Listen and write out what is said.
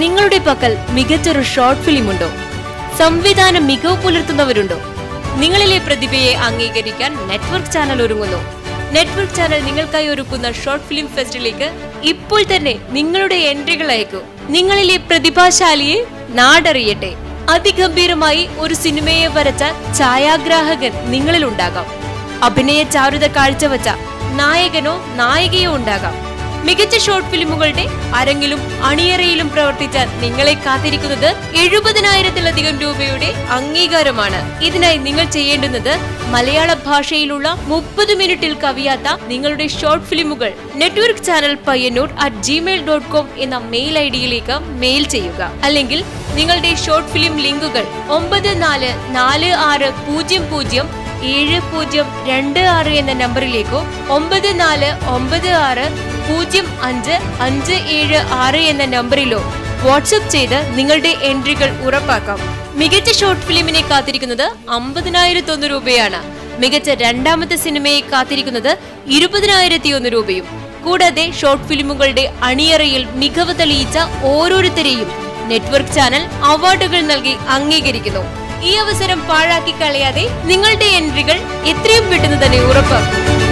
നിങ്ങളുടെ പക്കൽ മികച്ചൊരു ഷോർട്ട് ഫിലിം ഉണ്ടോ സംവിധാനം മികവ് പുലർത്തുന്നവരുണ്ടോ? നിങ്ങളിലെ പ്രതിഭയെ അംഗീകരിക്കാൻ നെറ്റ്വർക്ക് ചാനൽ ഒരുങ്ങുന്നു. നെറ്റ്വർക്ക് ചാനൽ നിങ്ങൾക്കായി ഒരുക്കുന്ന ഷോർട്ട് ഫിലിം ഫെസ്റ്റിലേക്ക് ഇപ്പോൾ തന്നെ നിങ്ങളുടെ എൻട്രികൾ അയക്കൂ. നിങ്ങളിലെ പ്രതിഭാശാലിയെ നാടറിയട്ടെ. അതിഗംഭീരമായി ഒരു സിനിമയെ വരച്ച ഛായാഗ്രാഹകൻ നിങ്ങളിൽ ഉണ്ടാകാം അഭിനയ ചാരുത കാഴ്ചവച്ച നായകനോ നായികയോ ഉണ്ടാകാം. മികച്ച ഷോർട്ട് ഫിലിമുകളുടെ അരങ്ങിലും അണിയറയിലും പ്രവർത്തിച്ച നിങ്ങളെ കാത്തിരിക്കുന്നത് എഴുപതിനായിരത്തിലധികം രൂപയുടെ അംഗീകാരമാണ്. ഇതിനായി നിങ്ങൾ ചെയ്യേണ്ടുന്നത് മലയാള ഭാഷയിലുള്ള മുപ്പത് മിനിറ്റിൽ കവിയാത്ത നിങ്ങളുടെ short ഫിലിമുകൾ. Network channel Payyanur at gmail dot com എന്ന മെയിൽ ഐ ഡിയിലേക്ക് മെയിൽ ചെയ്യുക. അല്ലെങ്കിൽ നിങ്ങളുടെ ഷോർട്ട് ഫിലിം ലിങ്കുകൾ ഒമ്പത് നാല് നാല് ആറ് പൂജ്യം പൂജ്യം ഏഴ് പൂജ്യം രണ്ട് ആറ് എന്ന നമ്പറിലേക്കോ ഒമ്പത് നാല് ഒമ്പത് ആറ് പൂജ്യം അഞ്ച് അഞ്ച് ഏഴ് ആറ് എന്ന നമ്പറിലോ വാട്സപ്പ് ചെയ്ത് നിങ്ങളുടെ എൻട്രികൾ ഉറപ്പാക്കാം. മികച്ച ഷോർട്ട് ഫിലിമിനെ കാത്തിരിക്കുന്നത് അമ്പതിനായിരത്തി രൂപയാണ്. മികച്ച രണ്ടാമത്തെ സിനിമയെ കാത്തിരിക്കുന്നത് ഇരുപതിനായിരത്തി ഒന്ന് രൂപയും. കൂടാതെ ഷോർട്ട് ഫിലിമുകളുടെ അണിയറയിൽ മികവ് തെളിയിച്ച ഓരോരുത്തരെയും നെറ്റ്വർക്ക് ചാനൽ അവാർഡുകൾ നൽകി അംഗീകരിക്കുന്നു. ഈ അവസരം പാഴാക്കി കളയാതെ നിങ്ങളുടെ എൻട്രികൾ എത്രയും പെട്ടെന്ന് തന്നെ ഉറപ്പാക്കും.